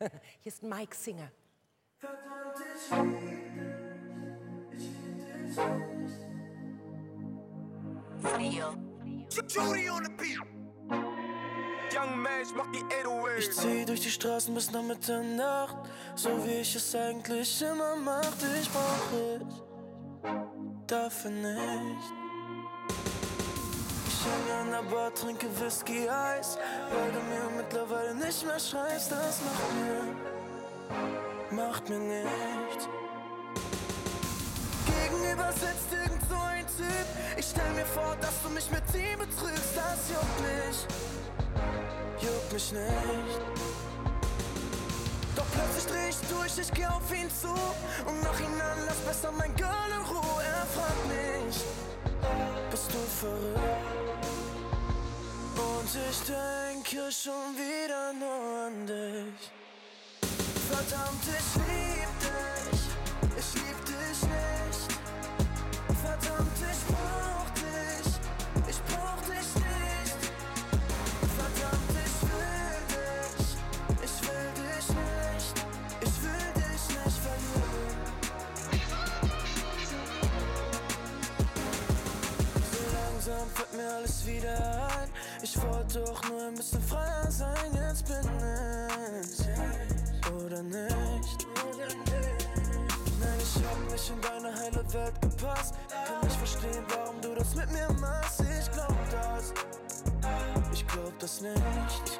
Hier ist Mike Singer. Judy on the beat. Young Mash macht die 808. Ich zieh durch die Straßen bis nach Mitternacht, so wie ich es eigentlich immer machte. Ich brauch es dafür nicht. Ich hänge an der Bar, trinke Whisky Eis, weil du mir mittlerweile nicht mehr schreibst. Das macht mir, macht mir nichts. Gegenüber sitzt irgend so ein Typ. Ich stell mir vor, dass du mich mit ihm betrügst. Das juckt mich, juckt mich nicht. Doch plötzlich dreh ich durch, ich geh auf ihn zu Und mach ihn an, lass besser mein Girl in Ruhe Er fragt mich, denke schon wieder nur an dich. Verdammt, ich lieb dich, ich lieb dich nicht. Verdammt, ich brauch dich, ich brauch dich nicht. Verdammt, ich will dich, ich will dich nicht, ich will dich nicht verlieren. So langsam fällt mir alles wieder. Ich wollte doch nur ein bisschen freier sein, jetzt bin ich. Oder nicht? Nein, ich hab nicht in deine heile Welt gepasst. Kann nicht verstehen, warum du das mit mir machst. Ich glaub das. Ich glaub das nicht.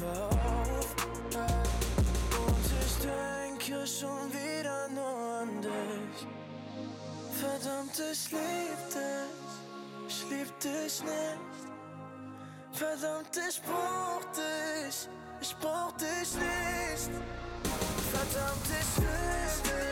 Hör auf. Und ich denke schon wieder nur an dich. Verdammt, ich lieb dich, ich lieb dich nicht. Verdammt, ich brauch dich, ich brauch dich nicht. Verdammt, ich will dich,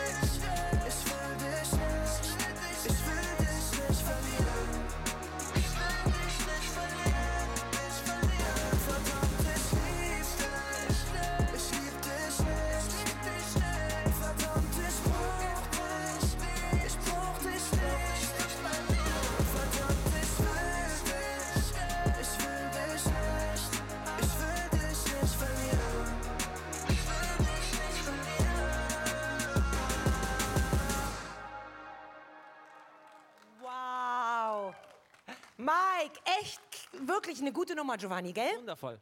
Mike, echt wirklich eine gute Nummer, Giovanni, gell? Wundervoll.